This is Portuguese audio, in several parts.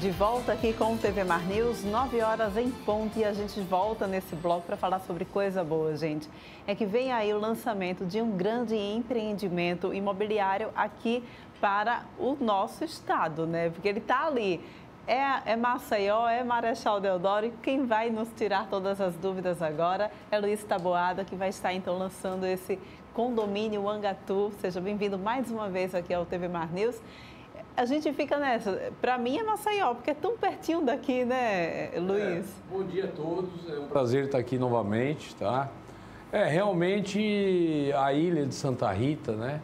De volta aqui com o TV Mar News, 9 horas em ponto, e a gente volta nesse bloco para falar sobre coisa boa, gente. É que vem aí o lançamento de um grande empreendimento imobiliário aqui para o nosso estado, né? Porque ele está ali. É, é Maceió, é Marechal Deodoro e quem vai nos tirar todas as dúvidas agora é Luiz Taboada, que vai estar então lançando esse condomínio Angatu. Seja bem-vindo mais uma vez aqui ao TV Mar News a gente fica nessa. Para mim é Maceió, porque é tão pertinho daqui, né, Luiz? É, bom dia a todos, é um prazer estar aqui novamente, tá? É, realmente a ilha de Santa Rita, né?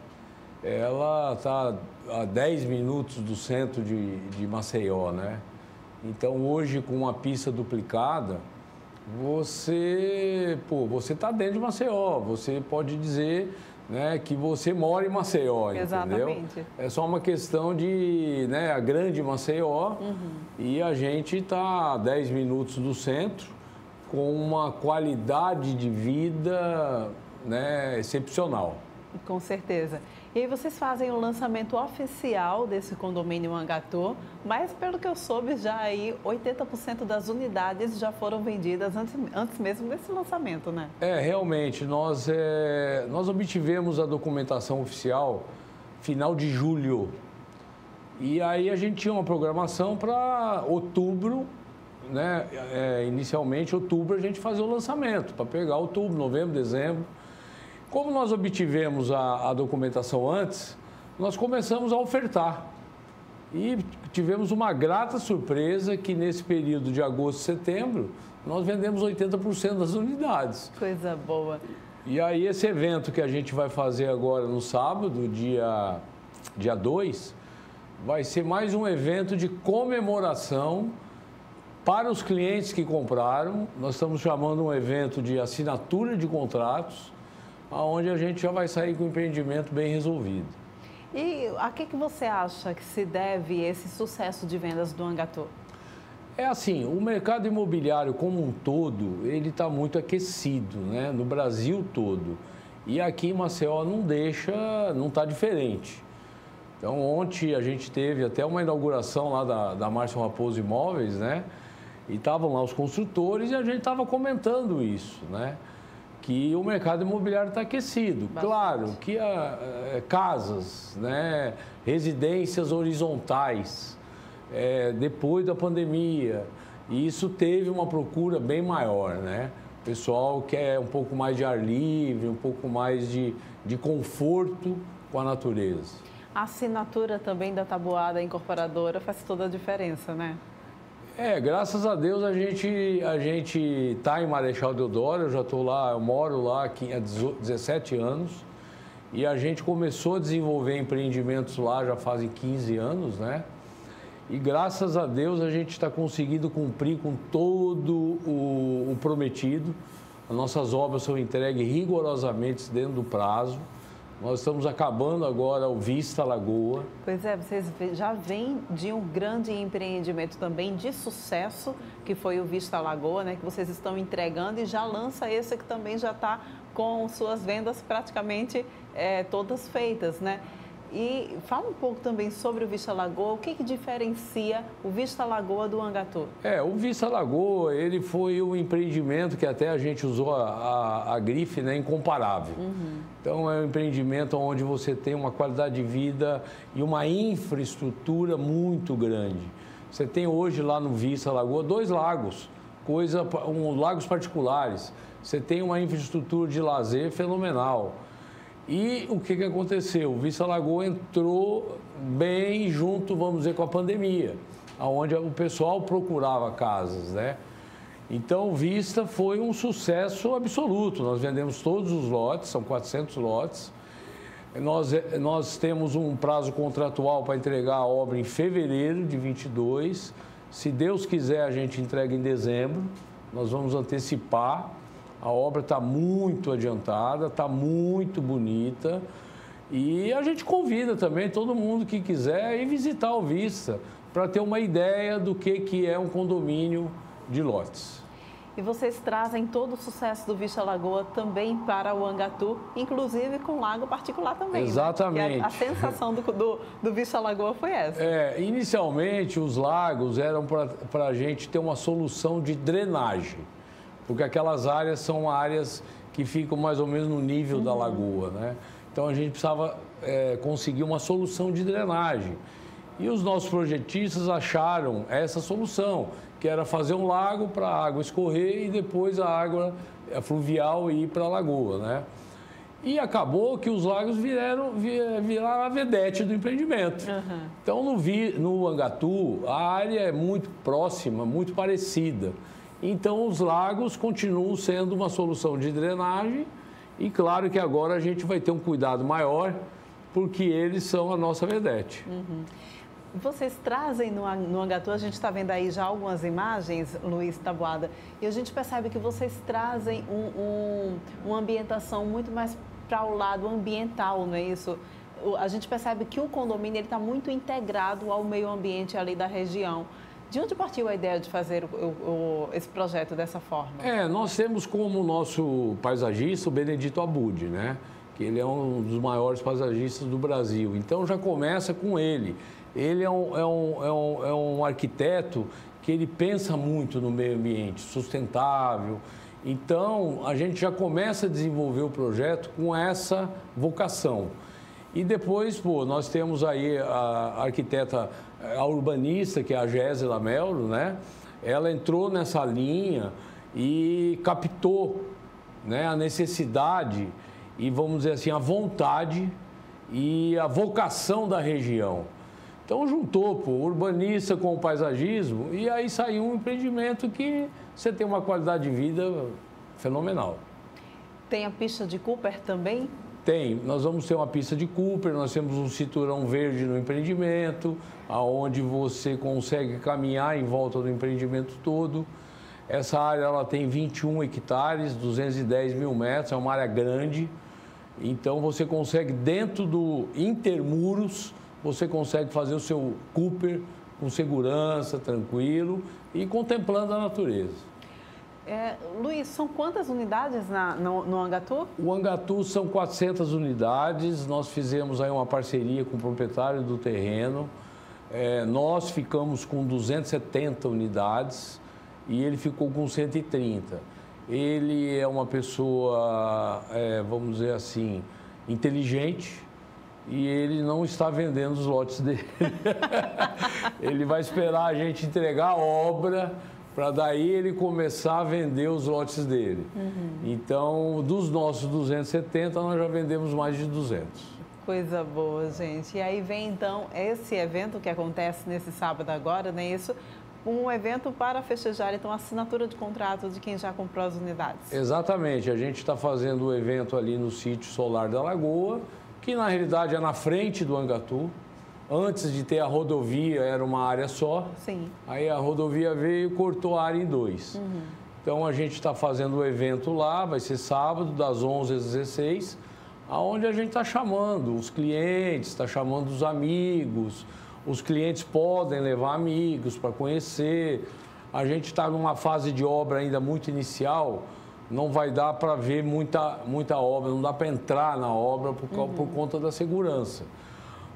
Ela está a 10 minutos do centro de, de Maceió, né? Então hoje com uma pista duplicada, você, pô, você está dentro de Maceió, você pode dizer né, que você mora em Maceió, Exatamente. entendeu? É só uma questão de, né, a grande Maceió uhum. e a gente está a 10 minutos do centro com uma qualidade de vida né, excepcional. Com certeza. E aí vocês fazem o lançamento oficial desse condomínio Angatô, mas pelo que eu soube, já aí 80% das unidades já foram vendidas antes, antes mesmo desse lançamento, né? É, realmente, nós, é, nós obtivemos a documentação oficial final de julho. E aí a gente tinha uma programação para outubro, né? É, inicialmente, outubro, a gente fazer o lançamento, para pegar outubro, novembro, dezembro. Como nós obtivemos a, a documentação antes, nós começamos a ofertar. E tivemos uma grata surpresa que nesse período de agosto e setembro, nós vendemos 80% das unidades. Coisa boa. E aí esse evento que a gente vai fazer agora no sábado, dia, dia 2, vai ser mais um evento de comemoração para os clientes que compraram. Nós estamos chamando um evento de assinatura de contratos onde a gente já vai sair com o empreendimento bem resolvido. E a que, que você acha que se deve esse sucesso de vendas do Angatô? É assim, o mercado imobiliário como um todo, ele está muito aquecido, né? No Brasil todo. E aqui em Maceió não deixa, não está diferente. Então, ontem a gente teve até uma inauguração lá da, da Márcio Raposo Imóveis, né? E estavam lá os construtores e a gente estava comentando isso, né? Que o mercado imobiliário está aquecido. Bastante. Claro que a, a, casas, né, residências horizontais, é, depois da pandemia, e isso teve uma procura bem maior, né? O pessoal quer um pouco mais de ar livre, um pouco mais de, de conforto com a natureza. A assinatura também da tabuada incorporadora faz toda a diferença, né? É, graças a Deus a gente a gente está em Marechal Deodoro, eu já estou lá, eu moro lá há 17 anos e a gente começou a desenvolver empreendimentos lá já fazem 15 anos, né? E graças a Deus a gente está conseguindo cumprir com todo o, o prometido. As nossas obras são entregues rigorosamente dentro do prazo. Nós estamos acabando agora o Vista Lagoa. Pois é, vocês já vêm de um grande empreendimento também de sucesso, que foi o Vista Lagoa, né? Que vocês estão entregando e já lança esse que também já está com suas vendas praticamente é, todas feitas, né? E fala um pouco também sobre o Vista Lagoa, o que, que diferencia o Vista Lagoa do Angatu? É, o Vista Lagoa, ele foi um empreendimento que até a gente usou a, a, a grife, né, incomparável. Uhum. Então, é um empreendimento onde você tem uma qualidade de vida e uma infraestrutura muito grande. Você tem hoje lá no Vista Lagoa dois lagos, coisa, um, lagos particulares. Você tem uma infraestrutura de lazer fenomenal. E o que, que aconteceu? O Vista Lagoa entrou bem junto, vamos dizer, com a pandemia, onde o pessoal procurava casas, né? Então, Vista foi um sucesso absoluto. Nós vendemos todos os lotes, são 400 lotes. Nós, nós temos um prazo contratual para entregar a obra em fevereiro de 22. Se Deus quiser, a gente entrega em dezembro. Nós vamos antecipar a obra está muito adiantada, está muito bonita. E a gente convida também todo mundo que quiser ir visitar o Vista para ter uma ideia do que, que é um condomínio de lotes. E vocês trazem todo o sucesso do Vista Lagoa também para o Angatu, inclusive com lago particular também. Né? Exatamente. Né? A, a, sensação do, do, do Vista Lagoa foi essa. É, inicialmente, os lagos eram para a gente ter uma solução de drenagem, porque aquelas áreas são áreas que ficam mais ou menos no nível uhum. da lagoa. Né? Então, a gente precisava é, conseguir uma solução de drenagem. E os nossos projetistas acharam essa solução, que era fazer um lago para a água escorrer e depois a água fluvial ir para a lagoa, né? E acabou que os lagos viraram, viraram a vedete do empreendimento. Uhum. Então, no, no Angatu, a área é muito próxima, muito parecida. Então, os lagos continuam sendo uma solução de drenagem e, claro, que agora a gente vai ter um cuidado maior, porque eles são a nossa vedete. Uhum. Vocês trazem no, no Angatu, a gente está vendo aí já algumas imagens, Luiz Tabuada, e a gente percebe que vocês trazem um, um, uma ambientação muito mais para o lado ambiental, não é isso? A gente percebe que o condomínio está muito integrado ao meio ambiente ali da região. De onde partiu a ideia de fazer o, o, esse projeto dessa forma? É, nós temos como nosso paisagista o Benedito Abud, né? Que ele é um dos maiores paisagistas do Brasil. Então já começa com ele ele é um, é um, é um, é um arquiteto que ele pensa muito no meio ambiente, sustentável. Então, a gente já começa a desenvolver o projeto com essa vocação. E depois, pô, nós temos aí a arquiteta, a urbanista, que é a Gésela Melro, né? Ela entrou nessa linha e captou né, a necessidade e, vamos dizer assim, a vontade e a vocação da região. Então juntou pô, o urbanista com o paisagismo e aí saiu um empreendimento que você tem uma qualidade de vida fenomenal. Tem a pista de Cooper também? Tem. Nós vamos ter uma pista de Cooper, nós temos um cinturão verde no empreendimento, aonde você consegue caminhar em volta do empreendimento todo. Essa área ela tem 21 hectares, 210 mil metros, é uma área grande. Então você consegue, dentro do intermuros, você consegue fazer o seu Cooper com segurança, tranquilo e contemplando a natureza. É, Luiz, são quantas unidades na, no, no, Angatu? O Angatu são 400 unidades. Nós fizemos aí uma parceria com o proprietário do terreno. É, nós ficamos com 270 unidades e ele ficou com 130. Ele é uma pessoa, é, vamos dizer assim, inteligente, e ele não está vendendo os lotes dele. ele vai esperar a gente entregar a obra para daí ele começar a vender os lotes dele. Uhum. Então, dos nossos 270, nós já vendemos mais de 200. Coisa boa, gente. E aí vem então esse evento que acontece nesse sábado agora, não é isso? Um evento para festejar, então, a assinatura de contrato de quem já comprou as unidades. Exatamente. A gente está fazendo o evento ali no sítio Solar da Lagoa que na realidade é na frente do Angatu. Antes de ter a rodovia, era uma área só. Sim. Aí a rodovia veio e cortou a área em dois. Uhum. Então a gente está fazendo o evento lá, vai ser sábado, das 11 às 16, aonde a gente está chamando os clientes, está chamando os amigos. Os clientes podem levar amigos para conhecer. A gente está numa fase de obra ainda muito inicial, não vai dar para ver muita, muita obra, não dá para entrar na obra por, uhum. por conta da segurança.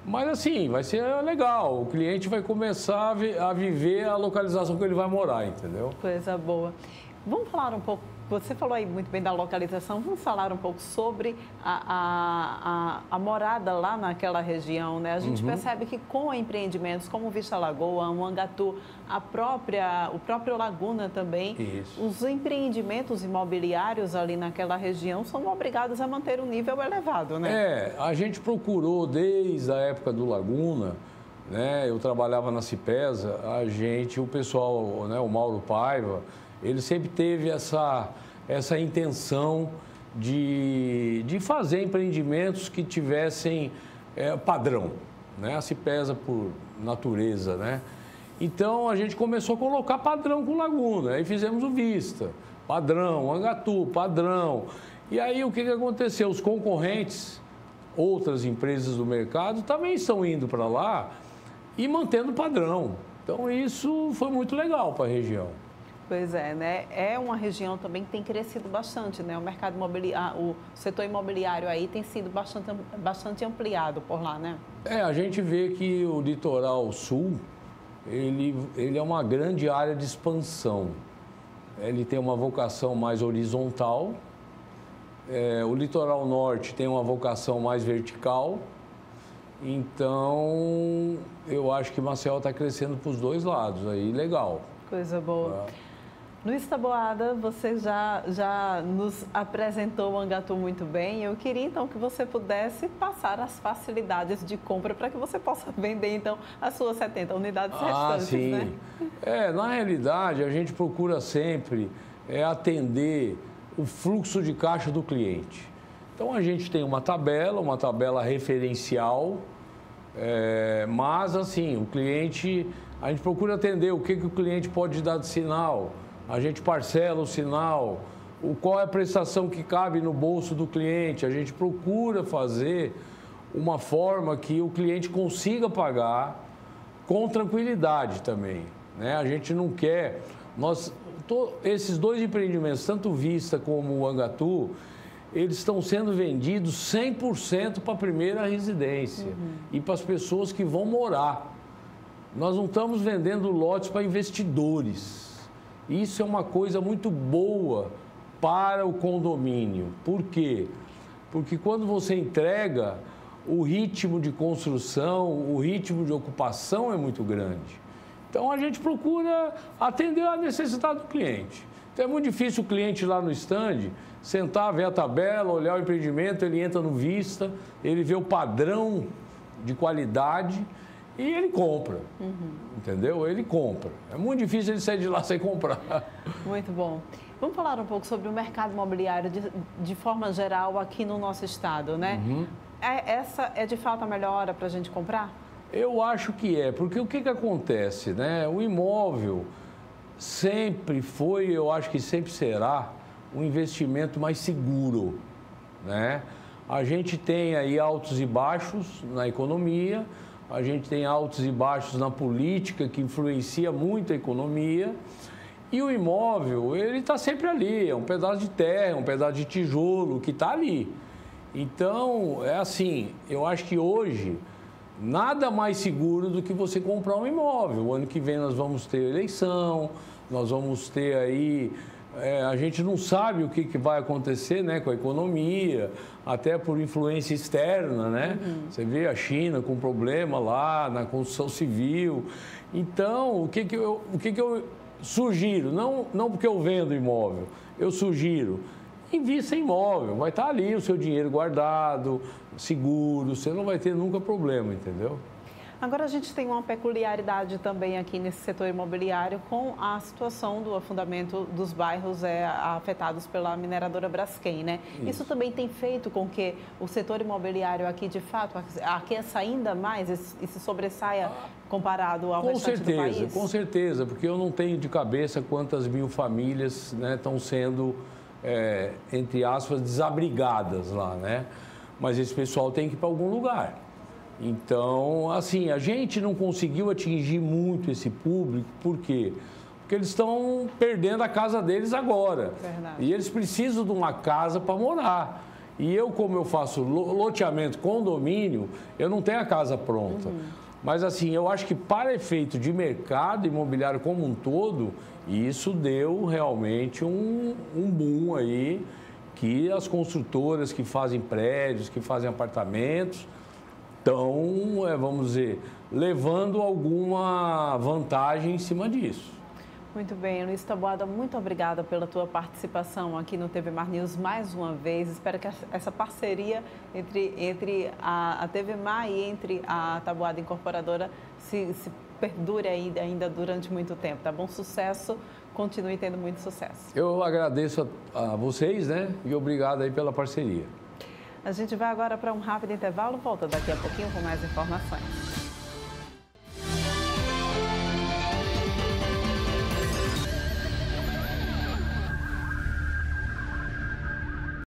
Mas assim, vai ser legal. O cliente vai começar a, vi, a viver a localização que ele vai morar, entendeu? Coisa boa. Vamos falar um pouco você falou aí muito bem da localização. Vamos falar um pouco sobre a, a, a, a morada lá naquela região, né? A gente uhum. percebe que com empreendimentos como Vista Lagoa, o Angatu, a própria, o próprio Laguna também, Isso. os empreendimentos imobiliários ali naquela região são obrigados a manter um nível elevado, né? É, a gente procurou desde a época do Laguna, né? Eu trabalhava na Cipesa, a gente, o pessoal, né? O Mauro Paiva ele sempre teve essa, essa intenção de, de fazer empreendimentos que tivessem é, padrão, né? Se pesa por natureza, né? Então a gente começou a colocar padrão com Laguna, aí fizemos o Vista, padrão, Angatu, padrão. E aí o que, que aconteceu? Os concorrentes, outras empresas do mercado, também estão indo para lá e mantendo padrão. Então isso foi muito legal para a região. Pois é, né? É uma região também que tem crescido bastante, né? O mercado imobiliário, o setor imobiliário aí tem sido bastante, bastante ampliado por lá, né? É, a gente vê que o litoral sul, ele, ele é uma grande área de expansão. Ele tem uma vocação mais horizontal, é, o litoral norte tem uma vocação mais vertical. Então, eu acho que Maceió está crescendo para os dois lados aí, legal. Coisa boa. É. Luiz Taboada, você já, já nos apresentou o Angatu muito bem. Eu queria então que você pudesse passar as facilidades de compra para que você possa vender então as suas 70 unidades ah, restantes, sim. né? É, na realidade, a gente procura sempre é, atender o fluxo de caixa do cliente. Então a gente tem uma tabela, uma tabela referencial, é, mas assim, o cliente, a gente procura atender o que, que o cliente pode dar de sinal a gente parcela o sinal, o, qual é a prestação que cabe no bolso do cliente, a gente procura fazer uma forma que o cliente consiga pagar com tranquilidade também. Né? A gente não quer. Nós, to, esses dois empreendimentos, tanto Vista como o Angatu, eles estão sendo vendidos 100% para a primeira residência uhum. e para as pessoas que vão morar. Nós não estamos vendendo lotes para investidores. Isso é uma coisa muito boa para o condomínio. Por quê? Porque quando você entrega, o ritmo de construção, o ritmo de ocupação é muito grande. Então a gente procura atender a necessidade do cliente. Então é muito difícil o cliente lá no stand sentar, ver a tabela, olhar o empreendimento, ele entra no Vista, ele vê o padrão de qualidade e ele compra. Uhum. Entendeu? Ele compra. É muito difícil ele sair de lá sem comprar. Muito bom. Vamos falar um pouco sobre o mercado imobiliário de, de forma geral aqui no nosso estado, né? Uhum. É, essa é de fato a melhor hora para a gente comprar? Eu acho que é, porque o que, que acontece, né? O imóvel sempre foi, eu acho que sempre será, um investimento mais seguro, né? A gente tem aí altos e baixos na economia, a gente tem altos e baixos na política que influencia muito a economia. E o imóvel, ele está sempre ali, é um pedaço de terra, um pedaço de tijolo que está ali. Então, é assim, eu acho que hoje nada mais seguro do que você comprar um imóvel. O ano que vem nós vamos ter eleição, nós vamos ter aí é, a gente não sabe o que, que vai acontecer né, com a economia, até por influência externa, né? Uhum. Você vê a China com problema lá na construção civil. Então, o que, que, eu, o que, que eu sugiro? Não, não porque eu vendo imóvel, eu sugiro, invista em imóvel, vai estar ali o seu dinheiro guardado, seguro, você não vai ter nunca problema, entendeu? Agora a gente tem uma peculiaridade também aqui nesse setor imobiliário com a situação do afundamento dos bairros é, afetados pela mineradora Braskem, né? Isso. Isso. também tem feito com que o setor imobiliário aqui, de fato, aqueça ainda mais e se sobressaia comparado ao com restante certeza, do país? Com certeza, porque eu não tenho de cabeça quantas mil famílias né, estão sendo, é, entre aspas, desabrigadas lá, né? Mas esse pessoal tem que ir para algum lugar. Então, assim, a gente não conseguiu atingir muito esse público, por quê? Porque eles estão perdendo a casa deles agora. Verdade. E eles precisam de uma casa para morar. E eu, como eu faço loteamento, condomínio, eu não tenho a casa pronta. Uhum. Mas assim, eu acho que para efeito de mercado imobiliário como um todo, isso deu realmente um, um boom aí que as construtoras que fazem prédios, que fazem apartamentos, estão, é, vamos dizer, levando alguma vantagem em cima disso. Muito bem, Luiz Taboada, muito obrigada pela tua participação aqui no TV Mar News mais uma vez. Espero que essa parceria entre, entre a, a TV Mar e entre a Taboada Incorporadora se, se perdure ainda, ainda durante muito tempo, tá bom? Sucesso, continue tendo muito sucesso. Eu agradeço a, a vocês, né? E obrigado aí pela parceria. A gente vai agora para um rápido intervalo, volta daqui a pouquinho com mais informações.